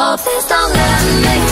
Oh, please don't let me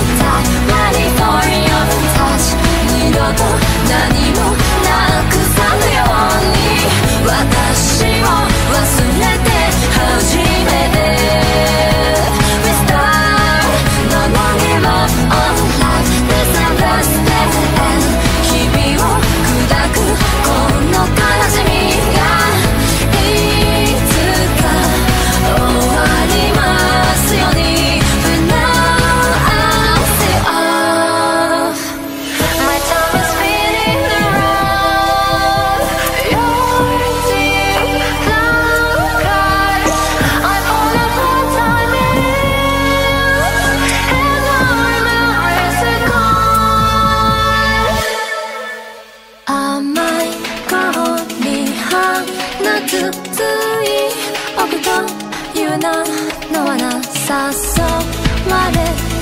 さそうまる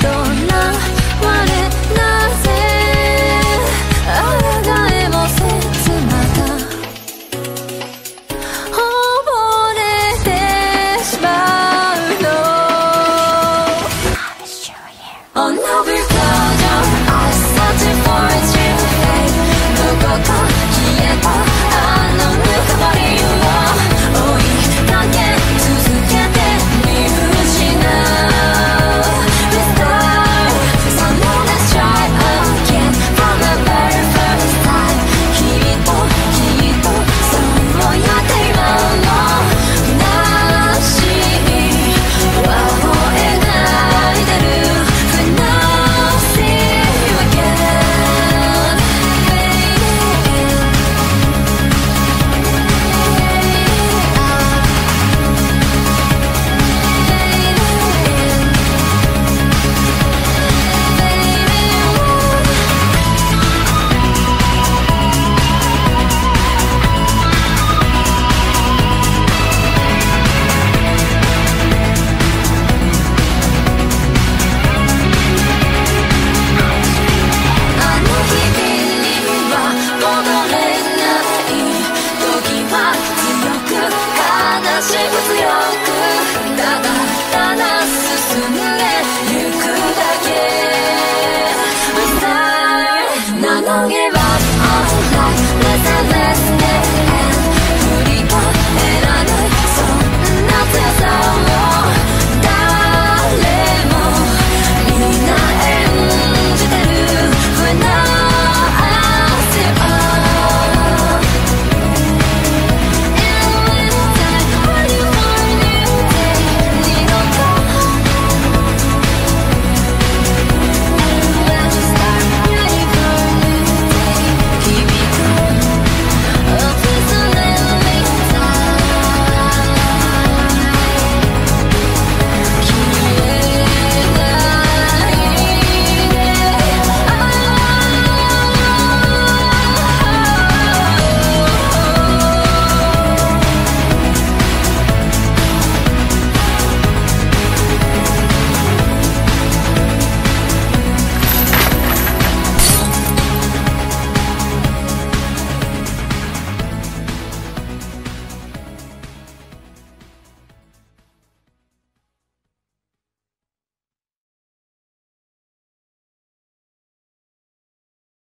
強くただただ進んでゆくだけ We up.